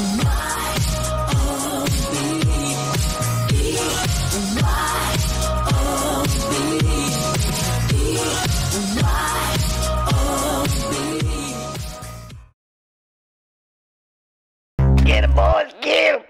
Get him, boys, get him!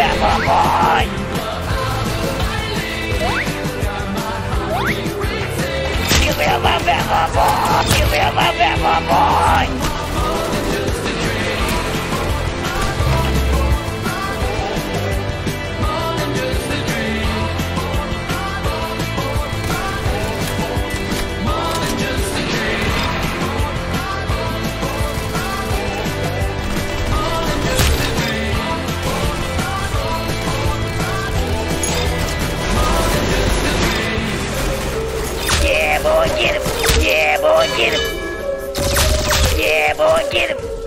Yeah, my bad, my boy! Yeah, my bad, my boy! Yeah, my bad, my boy, get him! Yeah, boy, get him! Yeah, boy, get him!